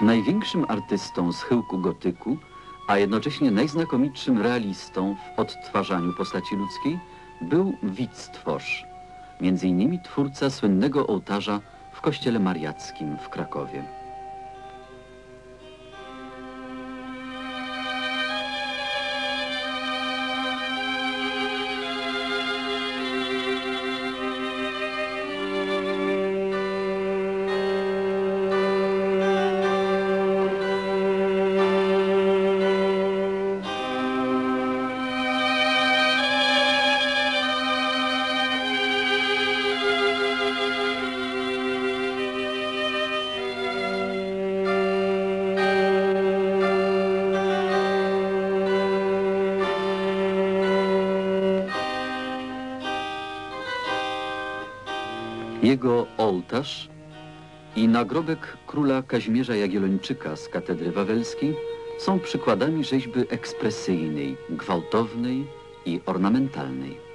Największym artystą schyłku gotyku, a jednocześnie najznakomitszym realistą w odtwarzaniu postaci ludzkiej był Wictworz, między innymi twórca słynnego ołtarza w kościele mariackim w Krakowie. Jego ołtarz i nagrobek króla Kazimierza Jagiellończyka z katedry wawelskiej są przykładami rzeźby ekspresyjnej, gwałtownej i ornamentalnej.